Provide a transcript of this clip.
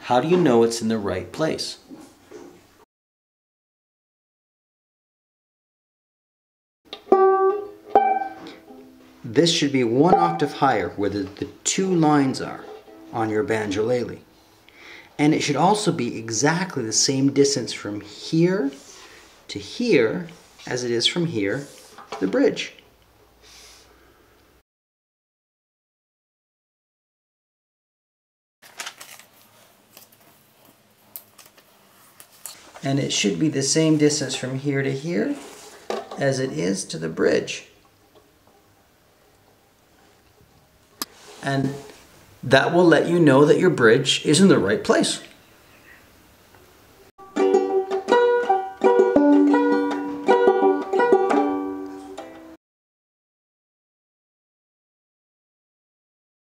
How do you know it's in the right place? This should be one octave higher where the, the two lines are on your banjolele. And it should also be exactly the same distance from here to here as it is from here to the bridge. And it should be the same distance from here to here as it is to the bridge. And that will let you know that your bridge is in the right place.